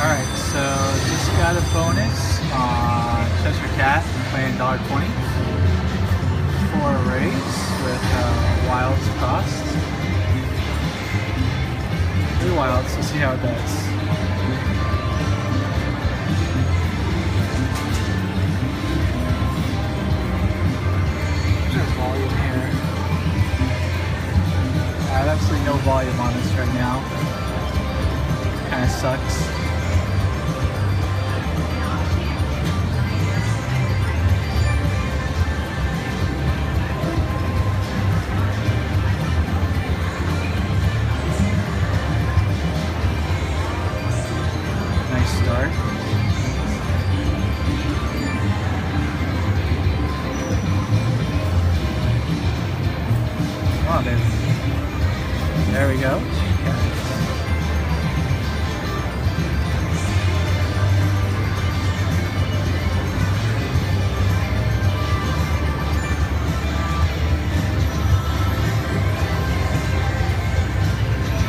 Alright, so just got a bonus on Cheshire Cat and playing $1.20 for a raise with uh, Wilds cost. Three Wilds, let's see how it does. There's volume here. I have absolutely no volume on this right now. Kinda sucks. Start. Oh, there, there we go.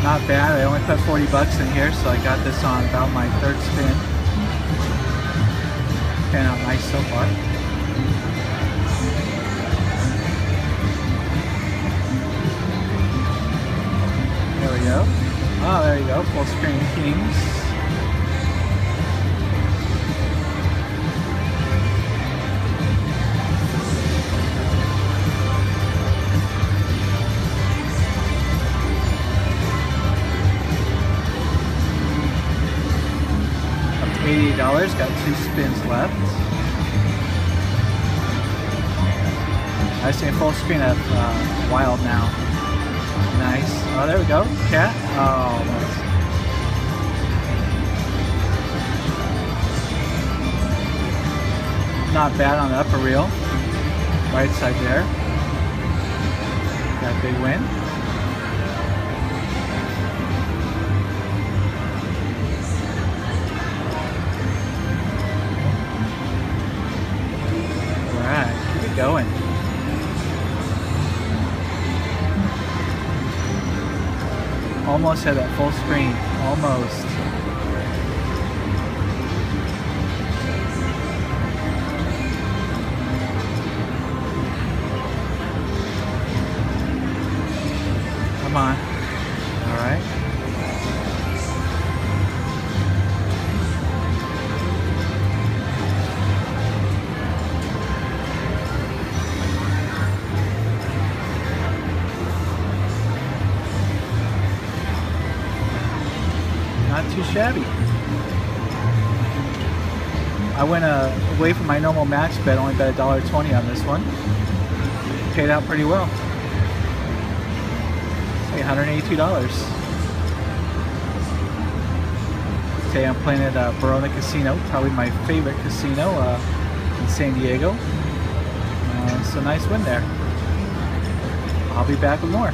Not bad. I only put 40 bucks in here, so I got this on about my third spin. Pan out nice so far. There we go. Oh, there you go. Full screen kings. $88, got two spins left. I see a full screen of uh, Wild now. Nice. Oh, there we go. Cat. Oh, nice. Not bad on the upper reel. Right side there. Got a big win. Almost had that full screen. Almost. Come on. All right. Too shabby. I went uh, away from my normal match bet, only bet $1.20 on this one. Paid out pretty well. Say $182. Today I'm playing at uh, Barona Casino, probably my favorite casino uh, in San Diego. Uh, so nice win there. I'll be back with more.